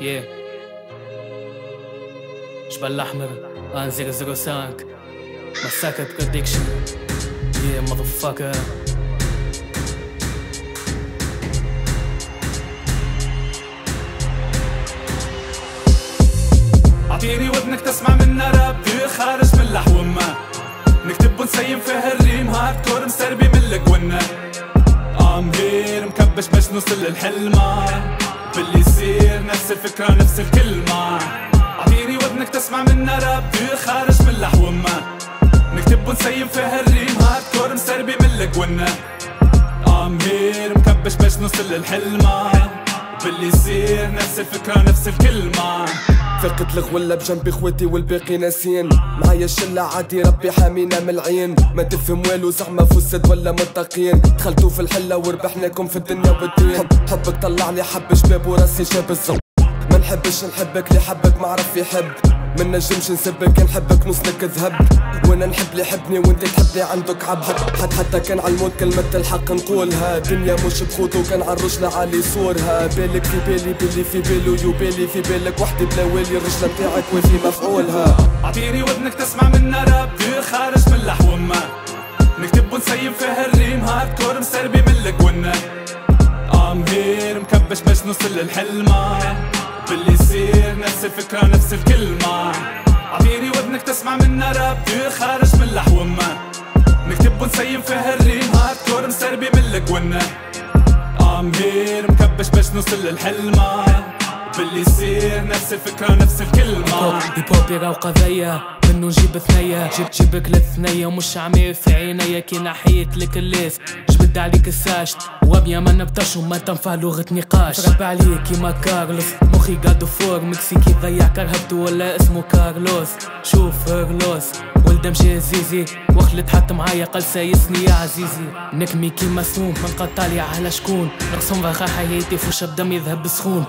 Yeah جبل الأحمر آن 005 مساكة بريدكشن Yeah motherfucker أعطيني ودنك تسمع منا راب. خارج من لحومة. نكتب ونسيم فيها الريم هارد كور مسربي من الجونة ام هير مكبش باش نوصل للحلمة باللي يصير نفس الفكرة نفس الكلمة. اعطيني ودنك تسمع منا راب خارج من لحومة نكتب ونسيم فيها الريم هارد كور مسربي من الجونة ام هير مكبش باش نوصل للحلمة. باللي يصير نفس الفكرة نفس الكلمة. فقد الغولة بجنبي خواتي والباقي ناسين معايا شلة عادي ربي حامينا من العين. ما تفهم والو زعما فسد ولا متقين. دخلتوا في الحلة وربحناكم في الدنيا والدين. حب حبك طلع لي حب شباب وراسي شاب الزق. ما نحبش نحبك اللي حبك ما عرف يحب. ما نجمش نسبك نحبك نصلك ذهب وأنا نحب اللي يحبني وانت تحبني عندك عب حتى حتى كان على الموت كلمة الحق نقولها. دنيا مش بخوت وكان على الرجلة عالي صورها بالك في بالي بالي في بالو يو بالي في بالك. وحدي بلا والي الرجلة بتاعك وفي مفعولها. أعطيني ودنك تسمع منا راب. خارج من لحومة. نكتب ونسيم فيها الريم. هارد كور مسربي من الجونة ام هير مكبش باش نوصل للحلمة. باللي يصير نفس الفكرة نفس الكلمة. اعطيني ودنك تسمع منا راب خارج من لحومة نكتب ونسيم فيها الريم هارد كور مسربي من الجونة. ام هير مكبش باش نوصل للحلمة. باللي يصير نفس الفكرة نفس الكلمة. هوب يراو قضية منو نجيب ثنية؟ جيب جيبك للثنية ومش عمير في عينيا. كي نحيت لك الليس جبد عليك الساشت وابيا ما نبطش وما تنفع لغة نقاش. رب عليك كيما كارلوس. مخي قادو فور مكسيكي ضيع كرهبته ولا اسمه كارلوس. شوف هرلوس ولد مشي زيزي. وخلت حتى معايا قال سايسني يا عزيزي. نكمي كيما سوم من قطالي على شكون. نقسم بخا حياتي فوش بدم يذهب سخون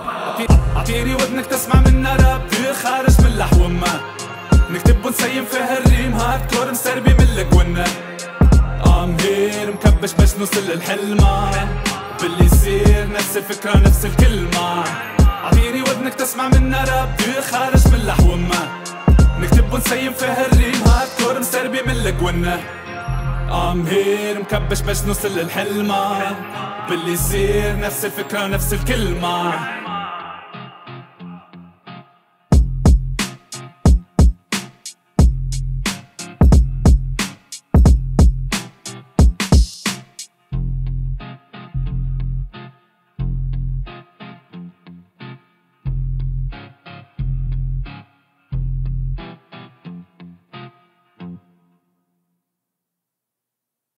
اعطيني ودنك تسمع منا راب. خارج من لحومة نكتب ونسيم فيها الريم. هارد كور مسربي من الجونة I'm here مكبش باش نوصل للحلمة باللي يصير نفس الفكرة نفس الكلمة. اعطيني ودنك تسمع منا راب خارج من لحومة. نكتب ونسيم فيها ال rime hardcore مسربي من الجونة. I'm here مكبش باش نوصل للحلمة باللي يصير نفس الفكرة نفس الكلمة.